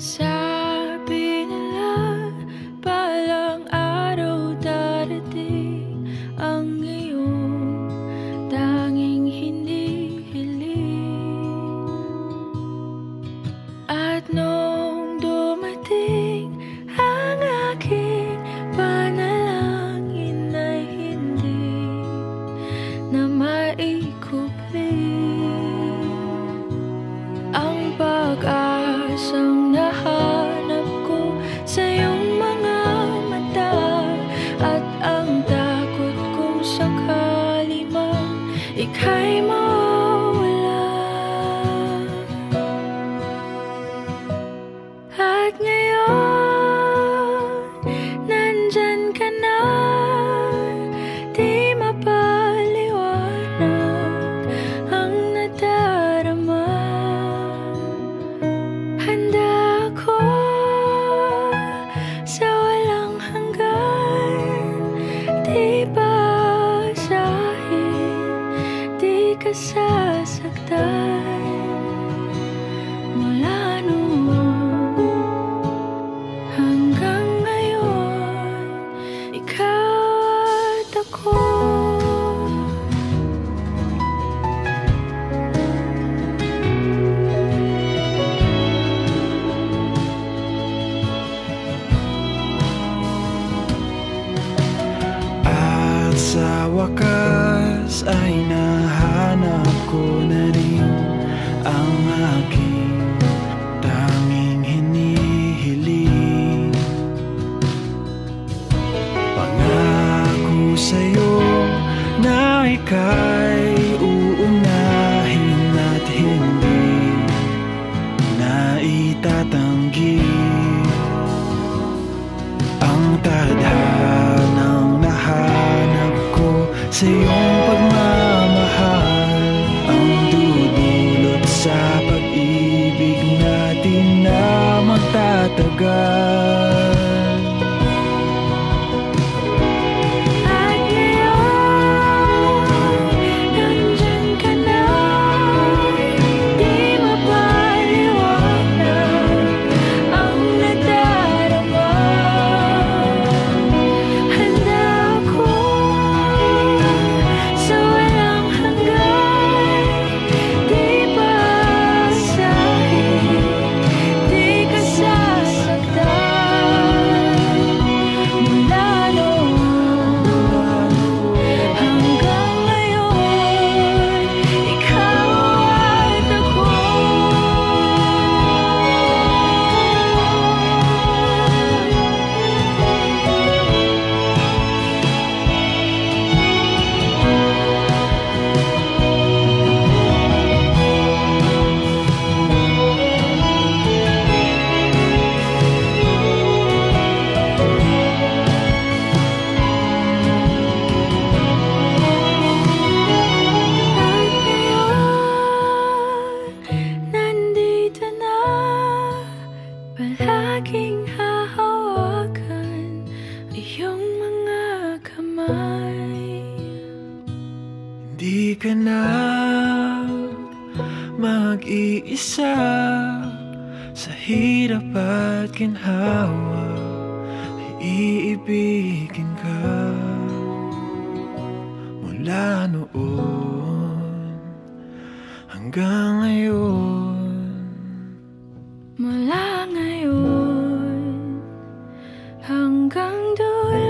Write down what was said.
So nasasaktan mula noon hanggang ngayon ikaw at ako. At sa wakas ay sa'yo na ika'y uunahin at hindi na itatanggi ang tadhanang nahanap ko sa iyong pagmamahal ang sa pag-ibig natin na magtatagal. Palaging hahawakan iyong mga kamay. Hindi ka mag-iisa Sa hirap at ginhawa Ay iibigin ka Mula noon hanggang ngayon 香港都。